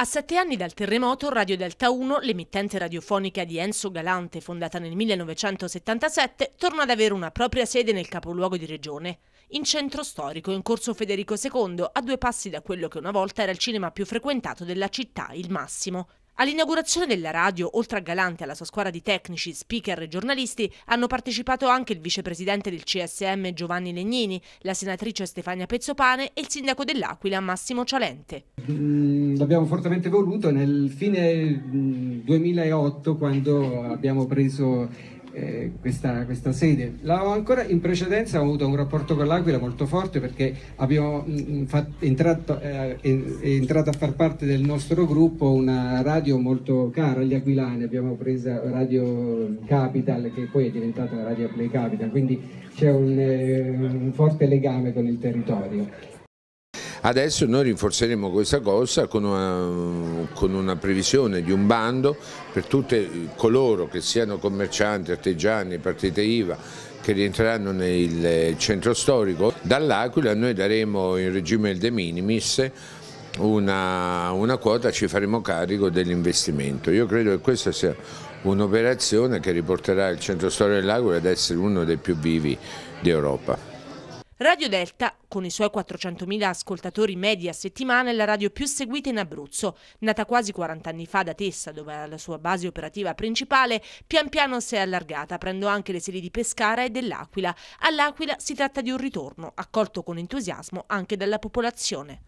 A sette anni dal terremoto, Radio Delta 1, l'emittente radiofonica di Enzo Galante, fondata nel 1977, torna ad avere una propria sede nel capoluogo di regione, in centro storico, in corso Federico II, a due passi da quello che una volta era il cinema più frequentato della città, il Massimo. All'inaugurazione della radio, oltre a Galante e alla sua squadra di tecnici, speaker e giornalisti, hanno partecipato anche il vicepresidente del CSM Giovanni Legnini, la senatrice Stefania Pezzopane e il sindaco dell'Aquila Massimo Cialente. Mm, l'abbiamo fortemente voluto nel fine 2008 mm, quando abbiamo preso eh, questa, questa, sede. Ancora in precedenza ho avuto un rapporto con l'Aquila molto forte perché abbiamo mh, mm, fatto, entrato, eh, è entrata a far parte del nostro gruppo una radio molto cara agli aquilani, abbiamo preso Radio Capital che poi è diventata Radio Play Capital, quindi c'è un, eh, un forte legame con il territorio. Adesso noi rinforzeremo questa cosa con una, con una, previsione di un bando per tutti coloro che siano commercianti, artigiani, partite IVA che rientreranno nel centro storico. Dall'Aquila noi daremo in regime de minimis una, una quota, ci faremo carico dell'investimento. Io credo che questa sia un'operazione che riporterà il centro storico dell'Aquila ad essere uno dei più vivi d'Europa. Radio Delta, con i suoi 400.000 ascoltatori medi a settimana, è la radio più seguita in Abruzzo. Nata quasi 40 anni fa da Tessa, dove era la sua base operativa principale, pian piano si è allargata, aprendo anche le sedi di Pescara e dell'Aquila. All'Aquila si tratta di un ritorno, accolto con entusiasmo anche dalla popolazione.